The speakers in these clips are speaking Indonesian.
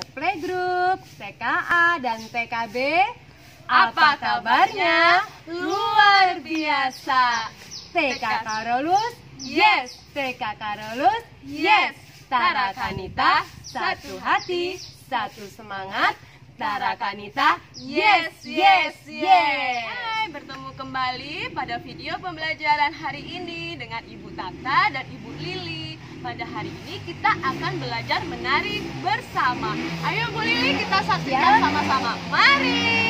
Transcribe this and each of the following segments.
anak-anak playgroup, TKA, dan TKB. Apa kabarnya? Luar biasa. TK Karolus, yes. TK Karolus, yes. Tara Kanita, satu hati, satu semangat. Tara Kanita, yes, yes, yes. Hai, bertemu kembali pada video pembelajaran hari ini dengan Ibu Tata dan Ibu Lili. Pada hari ini kita akan belajar menari bersama. Ayo Bu Lili kita saksikan Ya. sama-sama. Mari.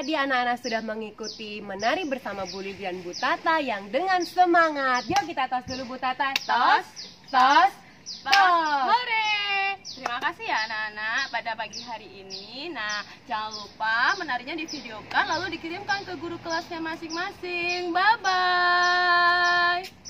Tadi anak-anak sudah mengikuti menari bersama Bu Lili dan Bu Tata yang dengan semangat. Yuk kita tos dulu Bu Tata. Tos, tos, tos. Hore! Terima kasih ya anak-anak pada pagi hari ini. Nah, jangan lupa menarinya divideokan lalu dikirimkan ke guru kelasnya masing-masing. Bye-bye!